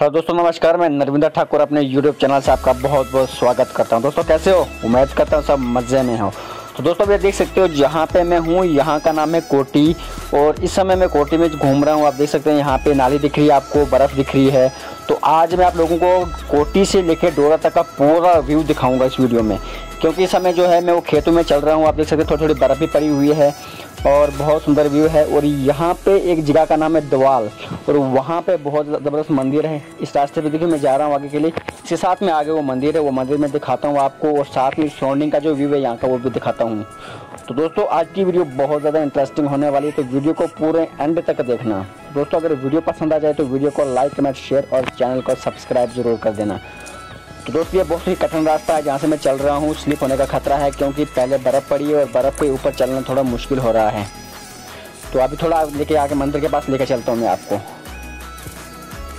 Hello दोस्तों, नमस्कार। मैं नरविंदर ठाकुर अपने यूट्यूब चैनल से आपका बहुत बहुत स्वागत करता हूँ। दोस्तों, कैसे हो? उम्मीद करता हूँ सब मज़े में हो। तो दोस्तों ये देख सकते हो, जहाँ पे मैं हूँ, यहाँ का नाम है कोटी। और इस समय मैं कोटी में घूम रहा हूँ। आप देख सकते हैं, यहाँ पे नाली दिख रही है, आपको बर्फ़ दिख रही है। तो आज मैं आप लोगों को कोटी से लेकर डोरा तक का पूरा व्यू दिखाऊँगा इस वीडियो में। क्योंकि इस समय जो है, मैं वो खेतों में चल रहा हूँ। आप देख सकते हैं थोड़ी थोड़ी बर्फ़ भी पड़ी हुई है। और बहुत सुंदर व्यू है और यहाँ पे एक जगह का नाम है दवाल और वहाँ पे बहुत ज़बरदस्त मंदिर है। इस रास्ते पे देखिए मैं जा रहा हूँ आगे के लिए। इसके साथ में आगे वो मंदिर है, वो मंदिर में दिखाता हूँ आपको और साथ में सराउंडिंग का जो व्यू है यहाँ का वो भी दिखाता हूँ। तो दोस्तों, आज की वीडियो बहुत ज़्यादा इंटरेस्टिंग होने वाली है तो वीडियो को पूरे एंड तक देखना। दोस्तों, अगर वीडियो पसंद आ जाए तो वीडियो को लाइक कमेंट शेयर और चैनल को सब्सक्राइब ज़रूर कर देना। तो दोस्तों ये बहुत ही कठिन रास्ता है, जहाँ से मैं चल रहा हूँ। स्लिप होने का खतरा है, क्योंकि पहले बर्फ़ पड़ी है और बर्फ़ के ऊपर चलना थोड़ा मुश्किल हो रहा है। तो अभी थोड़ा लेके आके मंदिर के पास लेके चलता हूँ मैं आपको।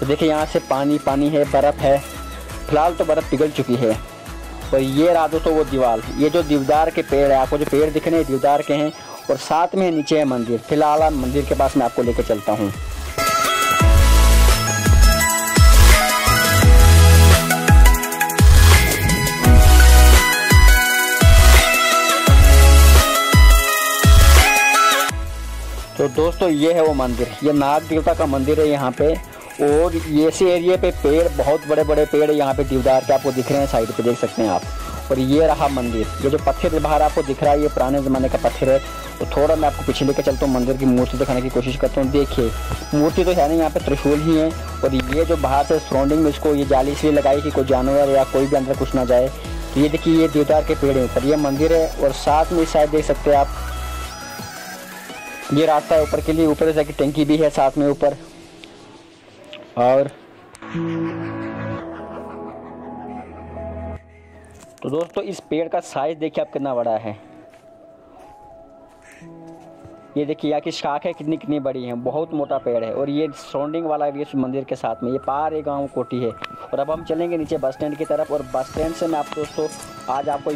तो देखिए, यहाँ से पानी पानी है, बर्फ़ है। फ़िलहाल तो बर्फ़ पिघल चुकी है। और ये रहा दोस्तों, वो दीवार। ये जो दीवदार के पेड़ है, आपको जो पेड़ दिख रहे हैं, दीवदार के हैं, और साथ में नीचे है मंदिर। फ़िलहाल मंदिर के पास मैं आपको लेके चलता हूँ। दोस्तों, ये है वो मंदिर। ये नाग देवता का मंदिर है यहाँ पे। और ये ऐसे एरिए पे पेड़, बहुत बड़े बड़े पेड़ यहाँ पे देवदार के आपको दिख रहे हैं, साइड पे देख सकते हैं आप। और ये रहा मंदिर। ये जो पत्थर बाहर आपको दिख रहा है, ये पुराने ज़माने का पत्थर है। तो थोड़ा मैं आपको पीछे लेकर चलता हूँ, मंदिर की मूर्ति दिखाने की कोशिश करता हूँ। देखिए, मूर्ति तो है नहीं, यहाँ पे त्रिशूल ही है। और ये जो बाहर से सराउंडिंग में इसको ये जाली इसलिए लगाई कि कोई जानवर या कोई भी अंदर कुछ ना जाए। तो ये देखिए, ये देवदार के पेड़ है। ऊपर ये मंदिर है और साथ में शायद देख सकते हैं आप ये रास्ता है ऊपर के लिए, ऊपर जैसा कि टंकी भी है साथ में ऊपर। और तो दोस्तों, इस पेड़ का साइज़ देखिए आप कितना बड़ा है। ये देखिए, यहाँ की शाख है, कितनी कितनी बड़ी है, बहुत मोटा पेड़ है। और ये सराउंडिंग वाला एरिया मंदिर के साथ में, ये पार एक गाँव कोटी है। और अब हम चलेंगे नीचे बस स्टैंड की तरफ़, और बस स्टैंड से मैं आप दोस्तों, आज आपको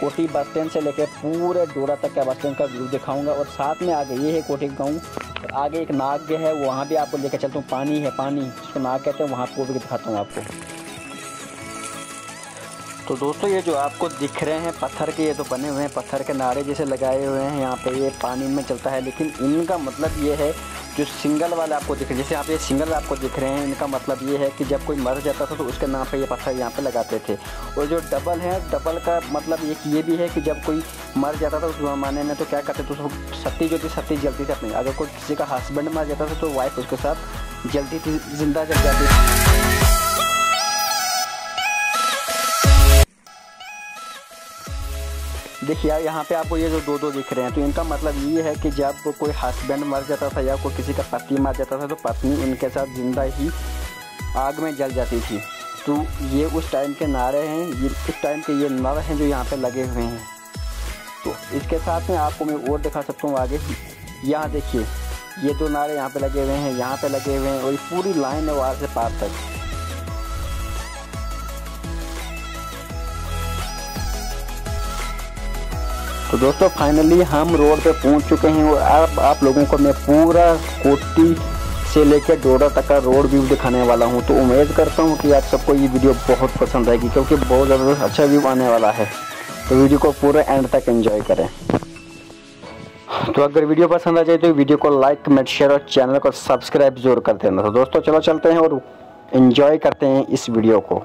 कोटी बस स्टैंड से लेकर पूरे डोरा तक का बस स्टैंड का व्यू दिखाऊँगा और साथ में आगे ये है कोठी गाँव। आगे एक नाग है वहाँ भी आपको लेकर चलता हूँ। पानी है पानी, जिसको नाग कहते हैं, वहाँ को भी दिखाता हूँ आपको। तो दोस्तों, ये जो आपको दिख रहे हैं पत्थर के, ये तो बने हुए हैं पत्थर के नारे जैसे लगाए हुए हैं। यहाँ पे ये पानी में चलता है, लेकिन इनका मतलब ये है जो सिंगल वाले आपको दिख रहे हैं, जैसे आप ये सिंगल आपको दिख रहे हैं, इनका मतलब ये है कि जब कोई मर जाता था तो उसके नाम पे ये पत्थर यहाँ पे लगाते थे। और जो डबल है, डबल का मतलब एक ये भी है कि जब कोई मर जाता था उस ज़माने में तो क्या करते थे, उसको सत्ती जो थी, सत्ती जलती थी अपनी। अगर कोई किसी का हस्बैंड मर जाता था तो वाइफ उसके साथ जलती थी, ज़िंदा जल जाती थी। देखिए यहाँ पे आपको ये जो दो दो दिख रहे हैं तो इनका मतलब ये है कि जब कोई हस्बैंड मर जाता था या कोई किसी का पति मर जाता था तो पत्नी उनके साथ ज़िंदा ही आग में जल जाती थी। तो ये उस टाइम के नारे हैं, ये इस टाइम के ये नर हैं जो यहाँ पे लगे हुए हैं। तो इसके साथ में आपको मैं और दिखा सकता हूँ आगे। यहाँ देखिए, ये दो नारे यहाँ पे लगे हुए हैं, यहाँ पे लगे हुए हैं और ये पूरी लाइन है वहाँ से पार तक। तो दोस्तों फाइनली हम रोड पे पहुँच चुके हैं और अब आप लोगों को मैं पूरा कोटी से लेकर डोडा तक का रोड व्यू दिखाने वाला हूँ। तो उम्मीद करता हूँ कि आप सबको ये वीडियो बहुत पसंद आएगी, क्योंकि बहुत ज़्यादा अच्छा व्यू आने वाला है। तो वीडियो को पूरे एंड तक एंजॉय करें। तो अगर वीडियो पसंद आ जाए तो वीडियो को लाइक कमेंट शेयर और चैनल को सब्सक्राइब ज़रूर कर देना। तो दोस्तों, चलो चलते हैं और इन्जॉय करते हैं इस वीडियो को।